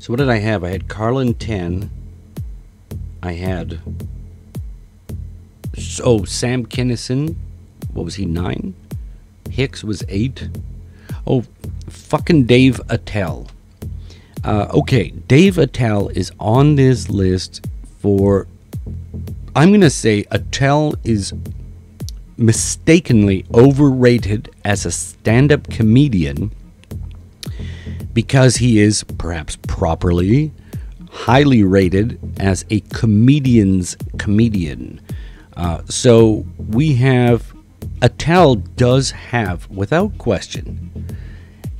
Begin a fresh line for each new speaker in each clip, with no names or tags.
So what did I have? I had Carlin 10. I had oh Sam Kinison. What was he? Nine. Hicks was eight. Oh, fucking Dave Attell. Uh, okay, Dave Attell is on this list for. I'm gonna say Attell is mistakenly overrated as a stand-up comedian because he is perhaps properly highly rated as a comedian's comedian. Uh, so we have Attell does have, without question,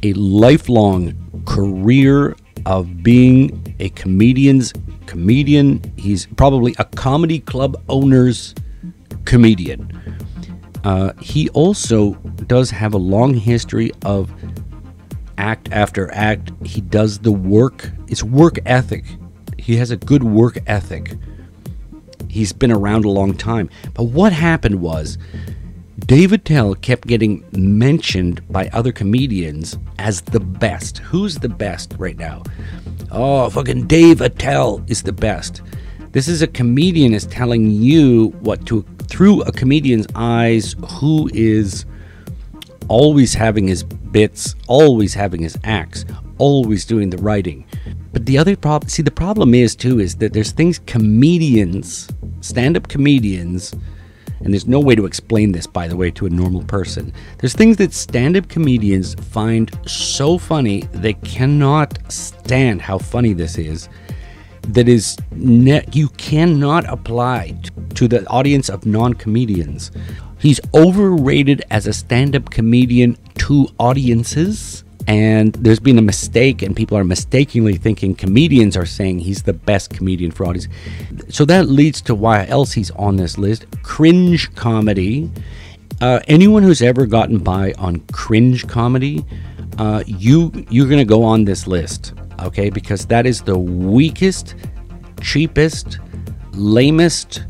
a lifelong career of being a comedian's comedian. He's probably a comedy club owner's comedian. Uh, he also does have a long history of act after act. He does the work. It's work ethic. He has a good work ethic. He's been around a long time. But what happened was Dave Attell kept getting mentioned by other comedians as the best. Who's the best right now? Oh, fucking Dave Attell is the best. This is a comedian is telling you what to through a comedian's eyes who is always having his bits, always having his acts, always doing the writing. But the other problem, see, the problem is too, is that there's things comedians, stand up comedians, and there's no way to explain this, by the way, to a normal person. There's things that stand up comedians find so funny they cannot stand how funny this is. That is, you cannot apply to the audience of non comedians. He's overrated as a stand up comedian to audiences and there's been a mistake and people are mistakenly thinking comedians are saying he's the best comedian for audience. So that leads to why else he's on this list. Cringe comedy. Uh, anyone who's ever gotten by on cringe comedy uh, you you're gonna go on this list okay? Because that is the weakest cheapest lamest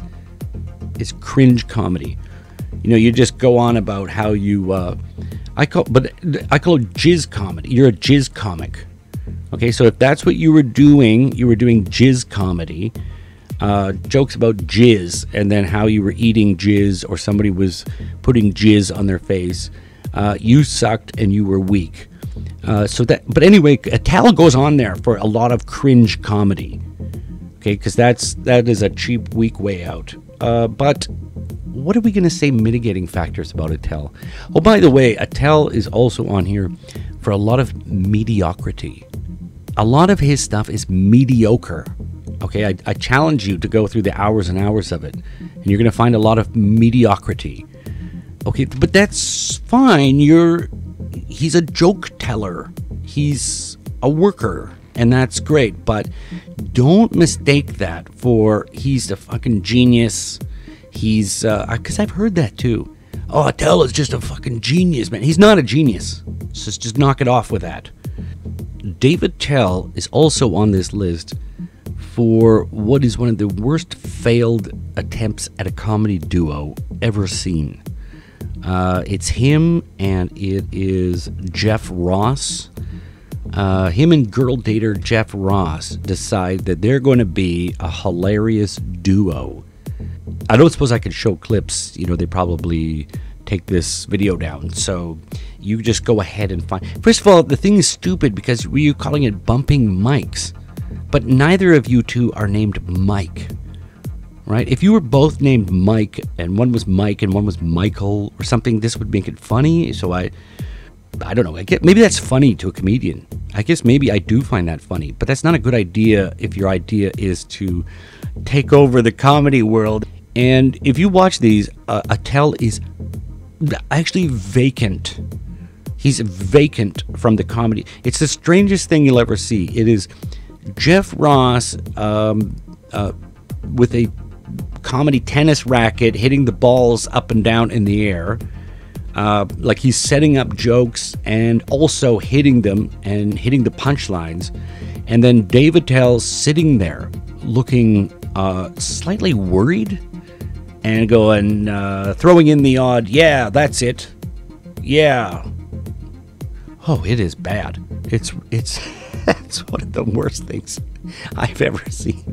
is cringe comedy you know you just go on about how you uh, I call, but I call it jizz comedy. You're a jizz comic. Okay, so if that's what you were doing, you were doing jizz comedy, uh, jokes about jizz, and then how you were eating jizz or somebody was putting jizz on their face. Uh, you sucked and you were weak. Uh, so that, but anyway, Attell goes on there for a lot of cringe comedy. Okay, because that's that is a cheap, weak way out. Uh, but what are we going to say mitigating factors about Attell? Oh, by the way, Attell is also on here for a lot of mediocrity. A lot of his stuff is mediocre. Okay, I, I challenge you to go through the hours and hours of it, and you're going to find a lot of mediocrity. Okay, but that's fine. You're he's a joke teller. He's a worker, and that's great. But don't mistake that for he's a fucking genius He's because uh, I've heard that too. Oh, Attell is just a fucking genius, man. He's not a genius. So just knock it off with that. Dave Attell is also on this list for what is one of the worst failed attempts at a comedy duo ever seen. Uh, it's him and it is Jeff Ross. Uh, him and girl dater Jeff Ross decide that they're going to be a hilarious duo. I don't suppose I could show clips. You know, they probably take this video down. So you just go ahead and find. First of all, the thing is stupid because we are calling it bumping mics, but neither of you two are named Mike. Right? If you were both named Mike and one was Mike and one was Michael or something, this would make it funny. So I, I don't know. I maybe that's funny to a comedian. I guess maybe I do find that funny, but that's not a good idea if your idea is to take over the comedy world and if you watch these, uh, Attell is actually vacant. He's vacant from the comedy. It's the strangest thing you'll ever see. It is Jeff Ross um, uh, with a comedy tennis racket hitting the balls up and down in the air. Uh, like he's setting up jokes and also hitting them and hitting the punchlines. And then Dave Attell sitting there looking uh, slightly worried and going, uh, throwing in the odd, yeah, that's it. Yeah. Oh, it is bad. It's, it's, That's one of the worst things I've ever seen.